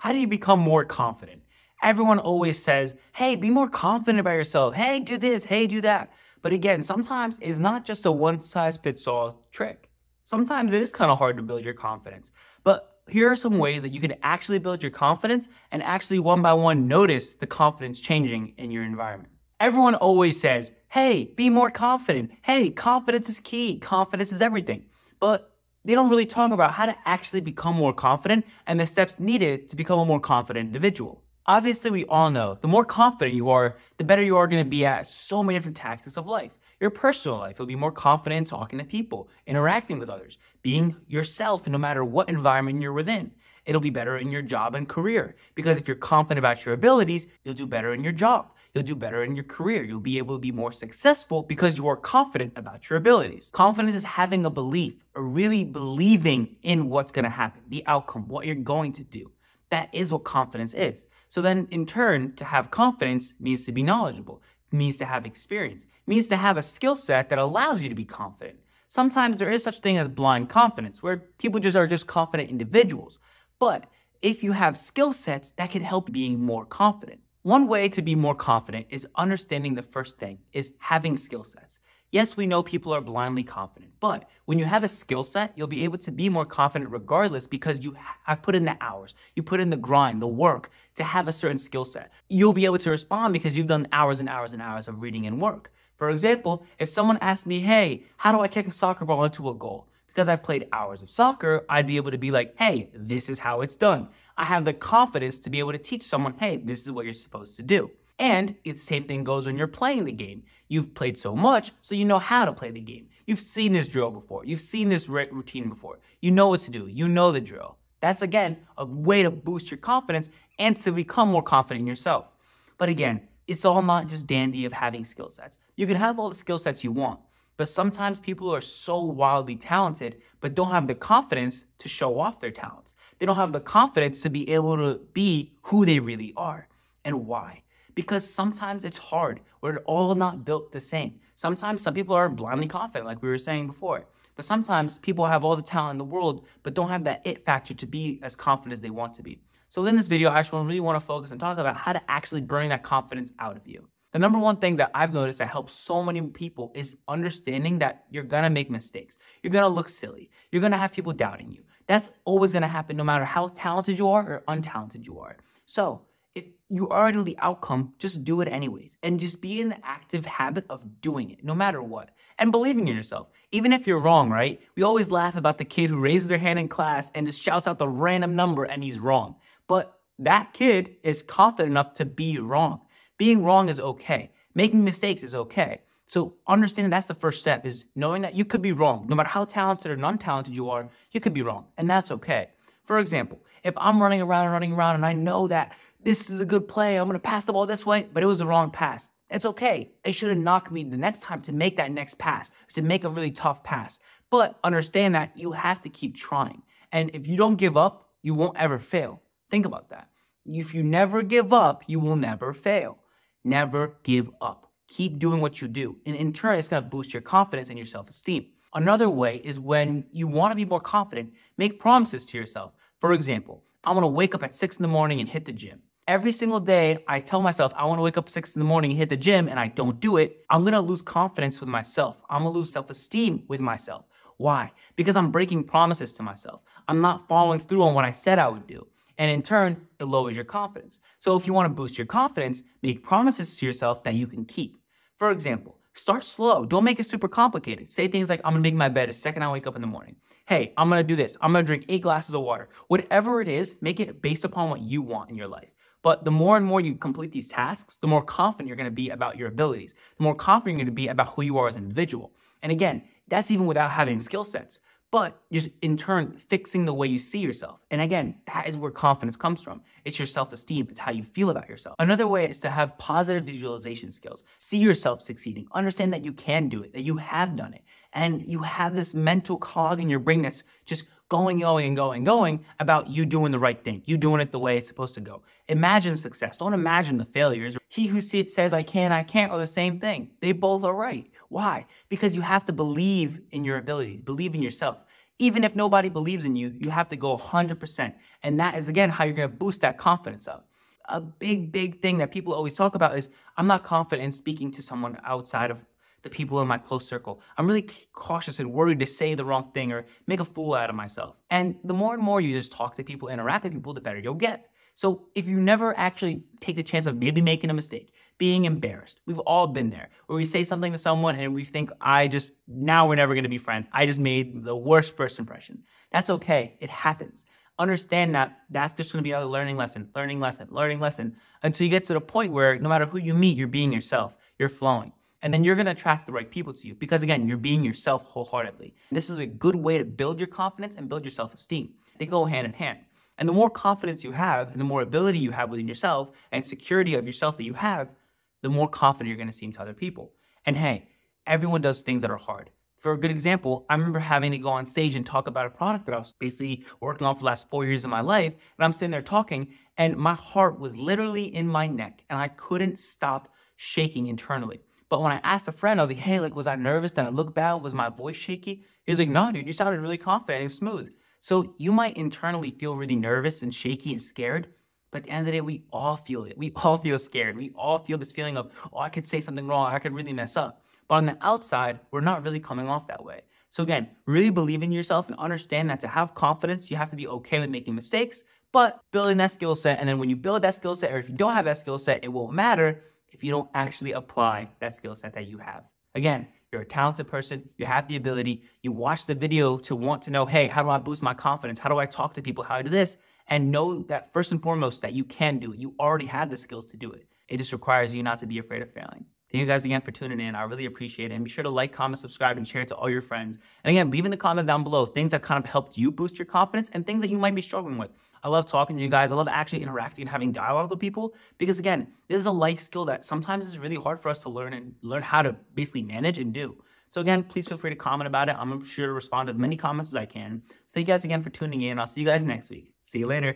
How do you become more confident? Everyone always says, hey, be more confident about yourself. Hey, do this. Hey, do that. But again, sometimes it's not just a one size fits all trick. Sometimes it is kind of hard to build your confidence. But here are some ways that you can actually build your confidence and actually one by one notice the confidence changing in your environment. Everyone always says, hey, be more confident. Hey, confidence is key. Confidence is everything. But they don't really talk about how to actually become more confident and the steps needed to become a more confident individual. Obviously, we all know the more confident you are, the better you are going to be at so many different tactics of life. Your personal life, you'll be more confident talking to people, interacting with others, being yourself no matter what environment you're within. It'll be better in your job and career because if you're confident about your abilities, you'll do better in your job. You'll do better in your career. You'll be able to be more successful because you are confident about your abilities. Confidence is having a belief, or really believing in what's going to happen, the outcome, what you're going to do. That is what confidence is. So then in turn, to have confidence means to be knowledgeable, means to have experience, means to have a skill set that allows you to be confident. Sometimes there is such thing as blind confidence, where people just are just confident individuals. But if you have skill sets, that can help being more confident. One way to be more confident is understanding the first thing is having skill sets. Yes, we know people are blindly confident, but when you have a skill set, you'll be able to be more confident regardless because you have put in the hours, you put in the grind, the work to have a certain skill set. You'll be able to respond because you've done hours and hours and hours of reading and work. For example, if someone asked me, hey, how do I kick a soccer ball into a goal? Because I've played hours of soccer, I'd be able to be like, hey, this is how it's done. I have the confidence to be able to teach someone, hey, this is what you're supposed to do. And the same thing goes when you're playing the game. You've played so much, so you know how to play the game. You've seen this drill before. You've seen this routine before. You know what to do. You know the drill. That's again a way to boost your confidence and to become more confident in yourself. But again, it's all not just dandy of having skill sets. You can have all the skill sets you want, but sometimes people are so wildly talented, but don't have the confidence to show off their talents. They don't have the confidence to be able to be who they really are. And why? because sometimes it's hard. We're all not built the same. Sometimes some people are blindly confident, like we were saying before. But sometimes people have all the talent in the world, but don't have that it factor to be as confident as they want to be. So in this video, I actually really want to focus and talk about how to actually bring that confidence out of you. The number one thing that I've noticed that helps so many people is understanding that you're gonna make mistakes. You're gonna look silly. You're gonna have people doubting you. That's always gonna happen no matter how talented you are or untalented you are. So if you already know the outcome, just do it anyways. And just be in the active habit of doing it, no matter what. And believing in yourself. Even if you're wrong, right? We always laugh about the kid who raises their hand in class and just shouts out the random number and he's wrong. But that kid is confident enough to be wrong. Being wrong is okay. Making mistakes is okay. So understanding that's the first step is knowing that you could be wrong. No matter how talented or non-talented you are, you could be wrong. And that's okay. For example, if I'm running around and running around and I know that this is a good play, I'm going to pass the ball this way, but it was the wrong pass. It's okay. It shouldn't knock me the next time to make that next pass, to make a really tough pass. But understand that you have to keep trying. And if you don't give up, you won't ever fail. Think about that. If you never give up, you will never fail. Never give up. Keep doing what you do. And in turn, it's going to boost your confidence and your self esteem. Another way is when you want to be more confident, make promises to yourself. For example, I want to wake up at six in the morning and hit the gym every single day I tell myself I want to wake up six in the morning and hit the gym and I don't do it, I'm going to lose confidence with myself. I'm going to lose self esteem with myself. Why? Because I'm breaking promises to myself. I'm not following through on what I said I would do. And in turn, it lowers your confidence. So if you want to boost your confidence, make promises to yourself that you can keep. For example, start slow. Don't make it super complicated. Say things like, I'm to make my bed the second I wake up in the morning. Hey, I'm to do this. I'm to drink eight glasses of water. Whatever it is, make it based upon what you want in your life. But the more and more you complete these tasks, the more confident you're to be about your abilities, the more confident you're to be about who you are as an individual. And again, that's even without having skill sets, but just in turn fixing the way you see yourself. And again, that is where confidence comes from. It's your self esteem, it's how you feel about yourself. Another way is to have positive visualization skills. See yourself succeeding, understand that you can do it, that you have done it, and you have this mental cog in your brain that's just going, going, and going, going about you doing the right thing, you doing it the way it's supposed to go. Imagine success. Don't imagine the failures. He who says I can, I can't are the same thing. They both are right. Why? Because you have to believe in your abilities, believe in yourself. Even if nobody believes in you, you have to go 100%. And that is, again, how you're going to boost that confidence up. A big, big thing that people always talk about is I'm not confident in speaking to someone outside of the people in my close circle. I'm really cautious and worried to say the wrong thing or make a fool out of myself. And the more and more you just talk to people, interact with people, the better you'll get. So if you never actually take the chance of maybe making a mistake, being embarrassed, we've all been there, where we say something to someone and we think, I just, now we're never gonna be friends. I just made the worst first impression. That's okay. It happens. Understand that that's just gonna be a learning lesson, learning lesson, learning lesson, until you get to the point where no matter who you meet, you're being yourself, you're flowing. And then you're going to attract the right people to you because, again, you're being yourself wholeheartedly. This is a good way to build your confidence and build your self esteem. They go hand in hand. And the more confidence you have, the more ability you have within yourself and security of yourself that you have, the more confident you're going to seem to other people. And hey, everyone does things that are hard. For a good example, I remember having to go on stage and talk about a product that I was basically working on for the last four years of my life. And I'm sitting there talking, and my heart was literally in my neck, and I couldn't stop shaking internally. But when I asked a friend, I was like, hey, like, was I nervous? Did I look bad? Was my voice shaky? He was like, no, dude, you sounded really confident and smooth. So you might internally feel really nervous and shaky and scared, but at the end of the day, we all feel it. We all feel scared. We all feel this feeling of, oh, I could say something wrong. I could really mess up. But on the outside, we're not really coming off that way. So again, really believe in yourself and understand that to have confidence, you have to be okay with making mistakes, but building that skill set. And then when you build that skill set, or if you don't have that skill set, it won't matter if you don't actually apply that skill set that you have. Again, you're a talented person, you have the ability, you watch the video to want to know, hey, how do I boost my confidence? How do I talk to people? How do I do this? And know that first and foremost that you can do it. You already have the skills to do it. It just requires you not to be afraid of failing. Thank you guys again for tuning in. I really appreciate it. And be sure to like, comment, subscribe, and share it to all your friends. And again, leave in the comments down below things that kind of helped you boost your confidence and things that you might be struggling with. I love talking to you guys. I love actually interacting and having dialogue with people because again, this is a life skill that sometimes is really hard for us to learn and learn how to basically manage and do. So again, please feel free to comment about it. I'm sure to respond to as many comments as I can. Thank you guys again for tuning in. I'll see you guys next week. See you later.